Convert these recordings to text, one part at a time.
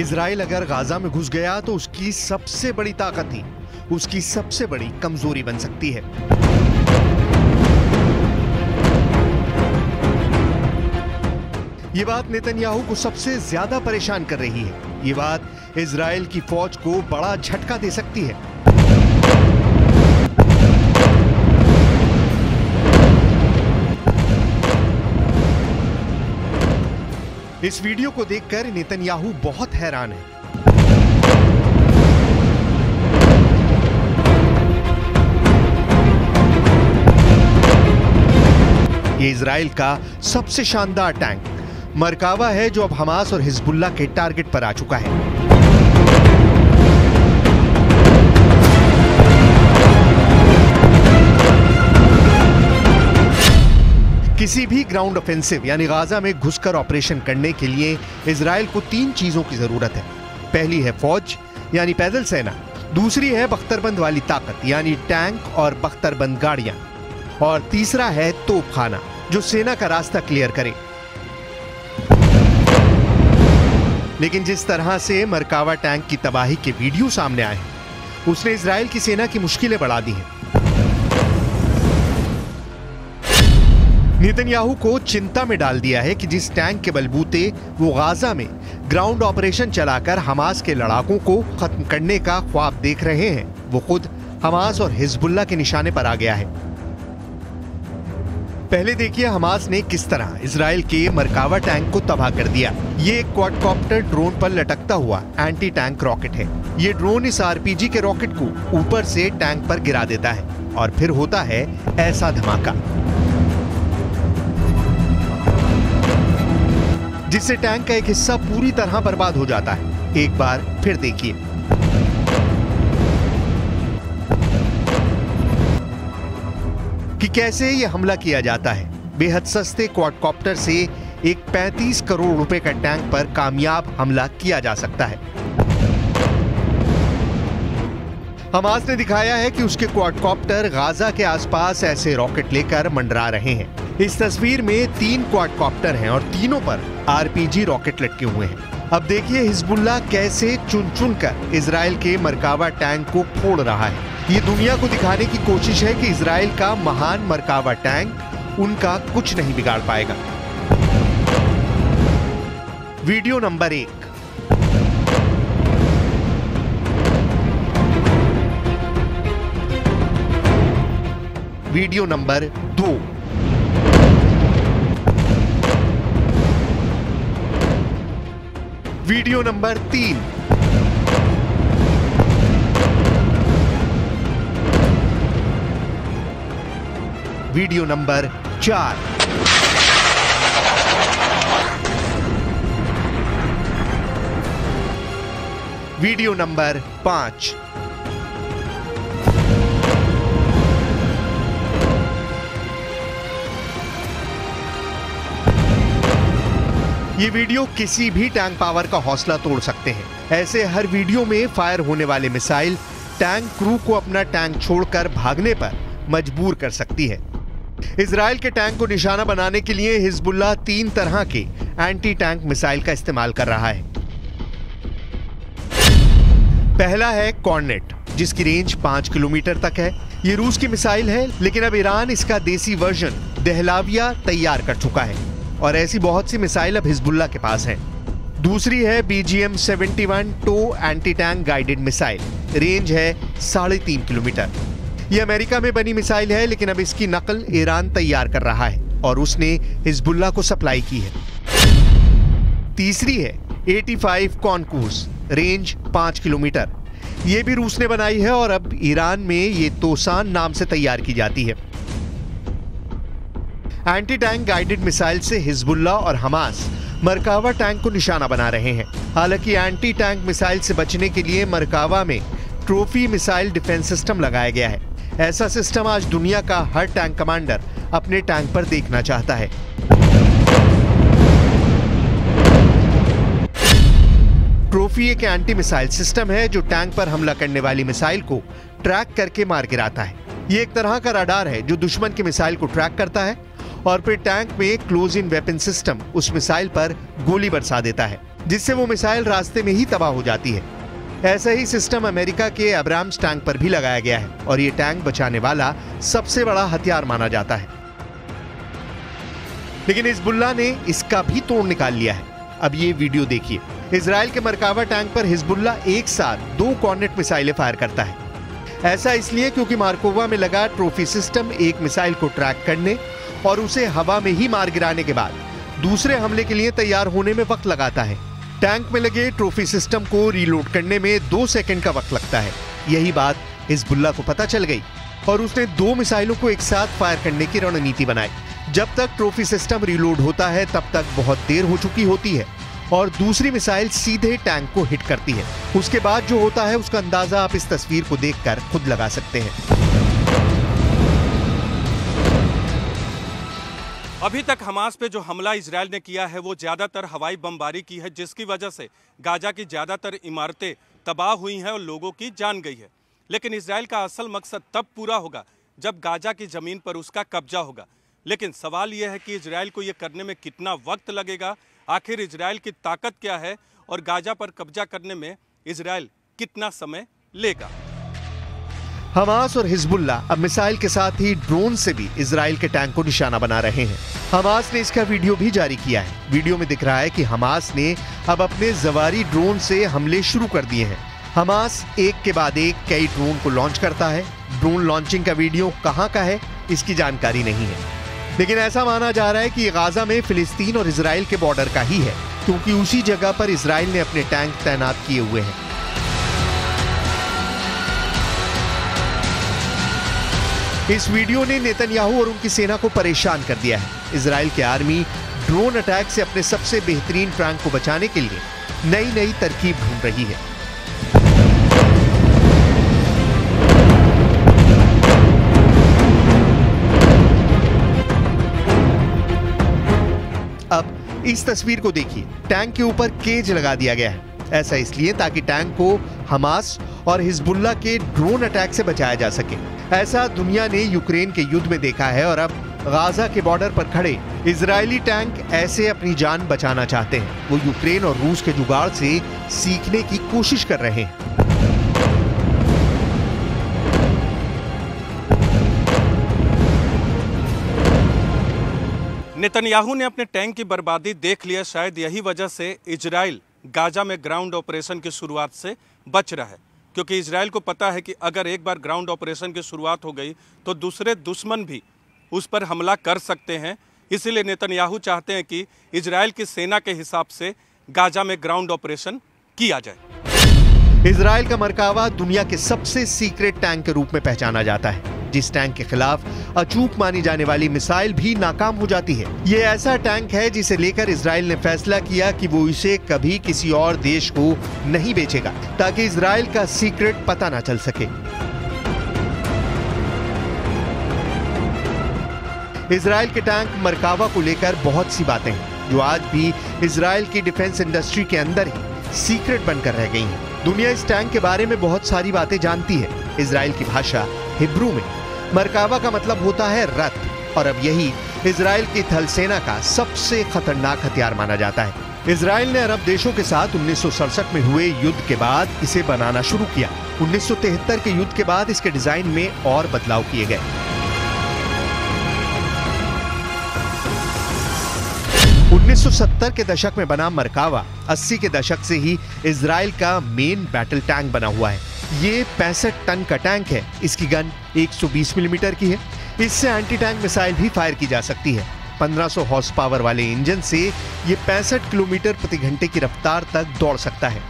Israel अगर Gaza में घुस गया तो उसकी सबसे बड़ी ताकत ही उसकी सबसे बड़ी कमज़ोरी बन सकती है। ये बात नेतन्याहू को सबसे ज़्यादा परेशान कर रही है। ये बात इसराइल की फौज को बड़ा झटका दे सकती है। इस वीडियो को देखकर नेतन्याहू बहुत हैरान है। ये इसराइल का सबसे शानदार टैंक, मरकावा है जो अब हमास और हिजबुल्ला के टारगेट पर आ चुका है। किसी भी ग्राउंड ऑफेंसिव यानी गाजा में घुसकर ऑपरेशन करने के लिए इसराइल को तीन चीज़ों की ज़रूरत है। पहली है फौज, यानी पैदल सेना। दूसरी है बख्तरबंद वाली ताकत, यानी टैंक और बख्तरबंद गाड़ियाँ। और तीसरा है तोपखाना, जो सेना का रास्ता क्लियर करे। लेकिन जिस तरह से मरकावा टैंक की तबाही के वीडियो सामने आए हैं, उसने इसराइल की सेना की मुश्किलें बढ़ा दी हैं। नेतन्याहू को चिंता में डाल दिया है कि जिस टैंक के बलबूते वो गाजा में ग्राउंड ऑपरेशन चलाकर हमास के लड़ाकों को खत्म करने का ख्वाब देख रहे हैं, वो खुद हमास और हिजबुल्ला के निशाने पर आ गया है। पहले देखिए हमास ने किस तरह इसराइल के मरकावा टैंक को तबाह कर दिया। ये एक क्वाडकॉप्टर ड्रोन पर लटकता हुआ एंटी टैंक रॉकेट है। ये ड्रोन इस आरपीजी के रॉकेट को ऊपर से टैंक पर गिरा देता है और फिर होता है ऐसा धमाका। जिससे टैंक का एक हिस्सा पूरी तरह बर्बाद हो जाता है। एक बार फिर देखिए। कि कैसे ये हमला किया जाता है। बेहद सस्ते क्वाडकॉप्टर से एक 35 करोड़ रुपए का टैंक पर कामयाब हमला किया जा सकता है। हमास ने दिखाया है कि उसके क्वाडकॉप्टर गाजा के आसपास ऐसे रॉकेट लेकर मंडरा रहे हैं। इस तस्वीर में तीन क्वाडकॉप्टर हैं और तीनों पर आरपीजी रॉकेट लटके हुए हैं। अब देखिए हिजबुल्ला कैसे चुन चुन कर इसराइल के मरकावा टैंक को फोड़ रहा है। ये दुनिया को दिखाने की कोशिश है कि इसराइल का महान मरकावा टैंक उनका कुछ नहीं बिगाड़ पाएगा। वीडियो नंबर एक। वीडियो नंबर दो। वीडियो नंबर तीन। वीडियो नंबर चार। वीडियो नंबर पाँच। ये वीडियो किसी भी टैंक पावर का हौसला तोड़ सकते हैं। ऐसे हर वीडियो में फायर होने वाले मिसाइल टैंक क्रू को अपना टैंक छोड़कर भागने पर मजबूर कर सकती है। इसराइल के टैंक को निशाना बनाने के लिए हिजबुल्ला तीन तरह के एंटी टैंक मिसाइल का इस्तेमाल कर रहा है। पहला है कॉर्नेट, जिसकी रेंज पाँच किलोमीटर तक है। ये रूस की मिसाइल है, लेकिन अब ईरान इसका देसी वर्जन दहलाविया तैयार कर चुका है। और ऐसी बहुत सी मिसाइल अब हिजबुल्ला के पास है। दूसरी है BGM 71 to anti tank guided missile range है साढ़े तीन किलोमीटर। ये अमेरिका में बनी मिसाइल है, लेकिन अब इसकी नकल ईरान तैयार कर रहा है और उसने हिजबुल्ला को सप्लाई की है। तीसरी है 85 कॉनकूस रेंज पाँच किलोमीटर। ये भी रूस ने बनाई है और अब ईरान में ये तोसान नाम से तैयार की जाती है। एंटी टैंक गाइडेड मिसाइल से हिजबुल्ला और हमास मरकावा टैंक को निशाना बना रहे हैं। हालाँकि एंटी टैंक मिसाइल से बचने के लिए मरकावा में ट्रोफी मिसाइल डिफेंस सिस्टम लगाया गया है। ऐसा सिस्टम आज दुनिया का हर टैंक कमांडर अपने टैंक पर देखना चाहता है। ट्रोफी एक एंटी मिसाइल सिस्टम है जो टैंक पर हमला करने वाली मिसाइल को ट्रैक करके मार गिराता है। ये एक तरह का रडार है जो दुश्मन की मिसाइल को ट्रैक करता है। और फिर टैंक में क्लोज इन वेपन सिस्टम उस मिसाइल पर गोली बरसा देता है, जिससे वो मिसाइल रास्ते में ही तबाह हो जाती है। ऐसा ही सिस्टम अमेरिका के अब्राम्स टैंक पर भी लगाया गया है और ये टैंक बचाने वाला सबसे बड़ा हथियार माना जाता है। लेकिन हिजबुल्ला ने इसका भी तोड़ निकाल लिया है। अब ये वीडियो देखिए। इसराइल के मरकावा टैंक पर हिजबुल्ला एक साथ दो कॉर्नेट मिसाइलें फायर करता है। ऐसा इसलिए क्योंकि मार्कोवा में लगा ट्रॉफी सिस्टम एक मिसाइल को ट्रैक करने और उसे हवा में ही मार गिराने के बाद दूसरे हमले के लिए तैयार होने में वक्त लगाता है। टैंक में लगे ट्रॉफी सिस्टम को रीलोड करने में दो सेकंड का वक्त लगता है। यही बात हिजबुल्ला को पता चल गई और उसने दो मिसाइलों को एक साथ फायर करने की रणनीति बनाई। जब तक ट्रॉफी सिस्टम रीलोड होता है, तब तक बहुत देर हो चुकी होती है और दूसरी मिसाइल सीधे टैंक को हिट करती है। उसके बाद जो होता है, उसका अंदाज़ा आप इस तस्वीर को देखकर खुद लगा सकते हैं। अभी तक हमास पे जो हमला इसराइल ने किया है, वो ज़्यादातर हवाई बमबारी की है, जिसकी वजह से गाजा की ज़्यादातर इमारतें तबाह हुई हैं और लोगों की जान गई है। लेकिन इसराइल का असल मकसद तब पूरा होगा, जब गाजा की ज़मीन पर उसका कब्जा होगा। लेकिन सवाल यह है कि इसराइल को ये करने में कितना वक्त लगेगा? आखिर इसराइल की ताकत क्या है? और गाजा पर कब्जा करने में इसराइल कितना समय लेगा? हमास और हिजबुल्ला अब मिसाइल के साथ ही ड्रोन से भी इसराइल के टैंक को निशाना बना रहे हैं। हमास ने इसका वीडियो भी जारी किया है। वीडियो में दिख रहा है कि हमास ने अब अपने जवारी ड्रोन से हमले शुरू कर दिए हैं। हमास एक के बाद एक कई ड्रोन को लॉन्च करता है। ड्रोन लॉन्चिंग का वीडियो कहाँ का है, इसकी जानकारी नहीं है। लेकिन ऐसा माना जा रहा है कि गाजा में फिलिस्तीन और इसराइल के बॉर्डर का ही है, क्योंकि उसी जगह पर इसराइल ने अपने टैंक तैनात किए हुए हैं। इस वीडियो ने नेतन्याहू और उनकी सेना को परेशान कर दिया है। इसराइल की आर्मी ड्रोन अटैक से अपने सबसे बेहतरीन फ्रैंक को बचाने के लिए नई नई तरकीब ढूंढ रही है। अब इस तस्वीर को देखिए। टैंक के ऊपर केज लगा दिया गया है। ऐसा इसलिए ताकि टैंक को हमास और हिजबुल्ला के ड्रोन अटैक से बचाया जा सके। ऐसा दुनिया ने यूक्रेन के युद्ध में देखा है और अब गाजा के बॉर्डर पर खड़े इजरायली टैंक ऐसे अपनी जान बचाना चाहते हैं। वो यूक्रेन और रूस के जुगाड़ से सीखने की कोशिश कर रहे हैं। नेतन्याहू ने अपने टैंक की बर्बादी देख लिया। शायद यही वजह से इजराइल गाजा में ग्राउंड ऑपरेशन की शुरुआत से बच रहा है। क्योंकि इसराइल को पता है कि अगर एक बार ग्राउंड ऑपरेशन की शुरुआत हो गई तो दूसरे दुश्मन भी उस पर हमला कर सकते हैं। इसीलिए नेतन्याहू चाहते हैं कि इसराइल की सेना के हिसाब से गाजा में ग्राउंड ऑपरेशन किया जाए। इसराइल का मरकावा दुनिया के सबसे सीक्रेट टैंक के रूप में पहचाना जाता है। जिस टैंक के खिलाफ अचूक मानी जाने वाली मिसाइल भी नाकाम हो जाती है। ये ऐसा टैंक है जिसे लेकर इसराइल ने फैसला किया कि वो इसे कभी किसी और देश को नहीं बेचेगा, ताकि इसराइल का सीक्रेट पता ना चल सके। इसराइल के टैंक मरकावा को लेकर बहुत सी बातें हैं, जो आज भी इसराइल की डिफेंस इंडस्ट्री के अंदर ही सीक्रेट बनकर रह गई हैं। दुनिया इस टैंक के बारे में बहुत सारी बातें जानती है। इसराइल की भाषा हिब्रू में। मरकावा का मतलब होता है रथ, और अब यही इसराइल की थल सेना का सबसे खतरनाक हथियार माना जाता है। इसराइल ने अरब देशों के साथ उन्नीस सौ सड़सठ में हुए युद्ध के बाद इसे बनाना शुरू किया। 1973 के युद्ध के बाद इसके डिज़ाइन में और बदलाव किए गए। 1970 के दशक में बना मरकावा 80 के दशक से ही इसराइल का मेन बैटल टैंक बना हुआ है। ये पैंसठ टन का टैंक है। इसकी गन 120 मिलीमीटर की है। इससे एंटी टैंक मिसाइल भी फायर की जा सकती है। 1500 हॉर्स पावर वाले इंजन से ये पैंसठ किलोमीटर प्रति घंटे की रफ्तार तक दौड़ सकता है।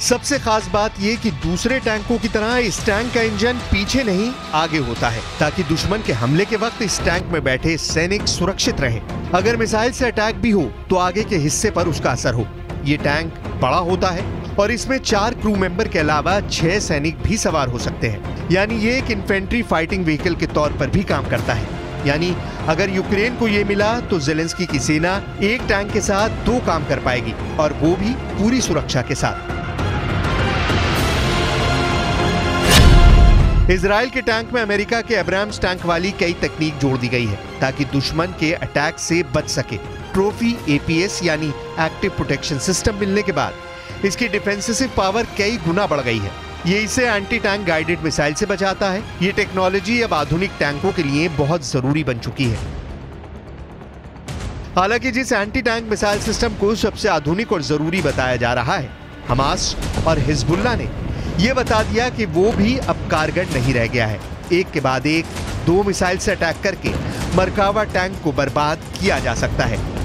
सबसे खास बात यह कि दूसरे टैंकों की तरह इस टैंक का इंजन पीछे नहीं, आगे होता है, ताकि दुश्मन के हमले के वक्त इस टैंक में बैठे सैनिक सुरक्षित रहे। अगर मिसाइल से अटैक भी हो तो आगे के हिस्से पर उसका असर हो। ये टैंक बड़ा होता है और इसमें चार क्रू मेंबर के अलावा छह सैनिक भी सवार हो सकते हैं। यानी ये एक इन्फेंट्री फाइटिंग व्हीकल के तौर पर भी काम करता है। यानी अगर यूक्रेन को ये मिला तो जेलेंस्की की सेना एक टैंक के साथ दो काम कर पाएगी और वो भी पूरी सुरक्षा के साथ। इसराइल के टैंक में अमेरिका के अब्राम्स टैंक वाली कई तकनीक जोड़ दी गई है, ताकि दुश्मन के अटैक से बच सके। ट्रोफी एपीएस यानी एक्टिव प्रोटेक्शन सिस्टम मिलने के बाद इसकी डिफेंसिव पावर कई गुना बढ़ गई है। ये इसे एंटी टैंक गाइडेड मिसाइल से बचाता है। ये टेक्नोलॉजी अब आधुनिक टैंकों के लिए बहुत ज़रूरी बन चुकी है। हालाँकि जिस एंटी टैंक मिसाइल सिस्टम को सबसे आधुनिक और ज़रूरी बताया जा रहा है, हमास और हिजबुल्ला ने यह बता दिया कि वो भी अब कारगर नहीं रह गया है। एक के बाद एक, दो मिसाइल से अटैक करके मरकावा टैंक को बर्बाद किया जा सकता है।